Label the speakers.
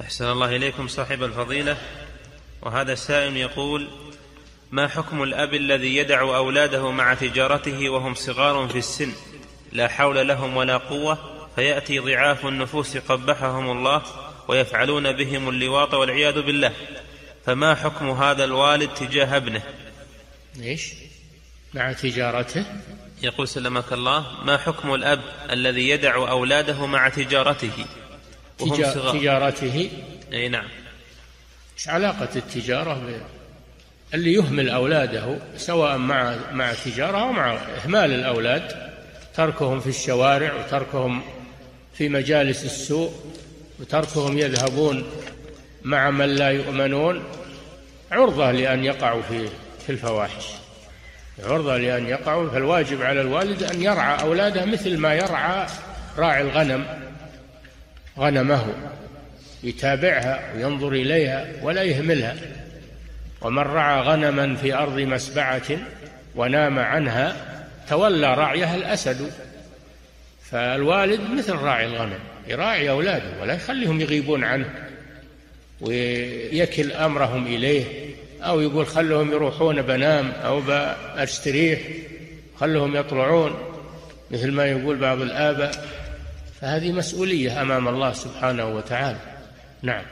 Speaker 1: أحسن الله إليكم صاحب الفضيلة. وهذا السائل يقول ما حكم الأب الذي يدع أولاده مع تجارته وهم صغار في السن؟ لا حول لهم ولا قوة. فيأتي ضعاف النفوس قبحهم الله ويفعلون بهم اللواط والعياذ بالله. فما حكم هذا الوالد تجاه ابنه؟
Speaker 2: إيش؟ مع تجارته؟
Speaker 1: يقول سلمك الله ما حكم الأب الذي يدع أولاده مع تجارته؟ وهم
Speaker 2: تجا-
Speaker 1: صغار.
Speaker 2: تجارته.
Speaker 1: أي نعم.
Speaker 2: إيش علاقة التجارة ب... اللي يهمل أولاده سواء مع مع تجارة أو مع إهمال الأولاد تركهم في الشوارع وتركهم في مجالس السوء وتركهم يذهبون مع من لا يؤمنون عرضة لأن يقعوا في في الفواحش. عرضة لأن يقعوا فالواجب على الوالد أن يرعى أولاده مثل ما يرعى راعي الغنم. غنمه يتابعها وينظر إليها ولا يهملها. ومن رعى غنما في أرض مسبعة ونام عنها تولى رعيها الأسد. فالوالد مثل راعي الغنم يراعي أولاده ولا يخليهم يغيبون عنه ويكل أمرهم إليه أو يقول خلهم يروحون بنام أو بأستريح خلهم يطلعون مثل ما يقول بعض الآباء. فهذه مسؤولية أمام الله سبحانه وتعالى. نعم.